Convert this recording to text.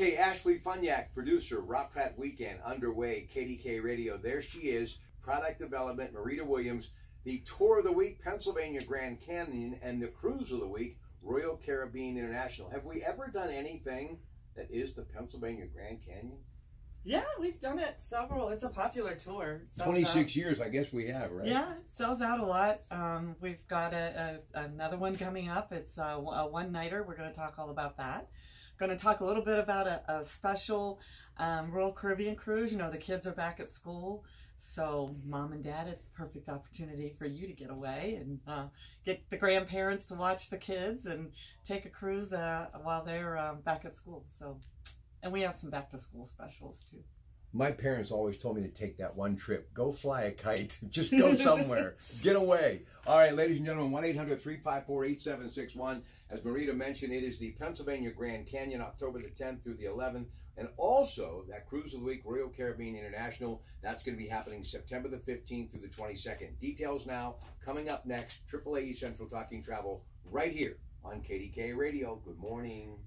Okay, Ashley Funyak, producer, Rob Pratte Weekend underway, KDKA Radio. There she is, product development, Marita Williams, the tour of the week, Pennsylvania Grand Canyon, and the cruise of the week, Royal Caribbean International. Have we ever done anything that is the Pennsylvania Grand Canyon? Yeah, we've done it several. It's a popular tour. 26 out. years, I guess we have, right? Yeah, it sells out a lot. Um, we've got a, a, another one coming up. It's a, a one-nighter. We're going to talk all about that. Going to talk a little bit about a, a special um, Royal Caribbean cruise. You know, the kids are back at school. So, mom and dad, it's a perfect opportunity for you to get away and uh, get the grandparents to watch the kids and take a cruise uh, while they're um, back at school. So, and we have some back to school specials too. My parents always told me to take that one trip. Go fly a kite. Just go somewhere. Get away. All right, ladies and gentlemen, 1 800 354 8761. As Marita mentioned, it is the Pennsylvania Grand Canyon, October the 10th through the 11th. And also, that Cruise of the Week, Royal Caribbean International, that's going to be happening September the 15th through the 22nd. Details now, coming up next, Triple AAA Central Talking Travel, right here on KDKA Radio. Good morning.